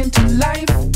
into life.